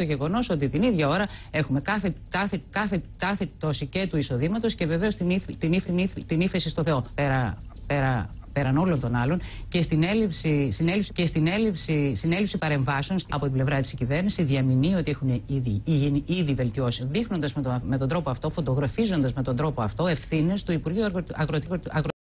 το γεγονός ότι την ίδια ώρα έχουμε κάθε, κάθε, κάθε, κάθε και του εισοδήματος και βεβαίως την, ύφ- την, ύφ- την, ύφ- την ύφεση στο Θεό. Πέρα, πέρα, πέραν όλων των άλλων και στην έλλειψη, και στην έλλειψη, παρεμβάσεων από την πλευρά της κυβέρνησης διαμηνεί ότι έχουν ήδη, γίνει ήδη βελτιώσει, δείχνοντας με, το- με τον τρόπο αυτό, φωτογραφίζοντας με τον τρόπο αυτό ευθύνες του Υπουργείου Αγρο-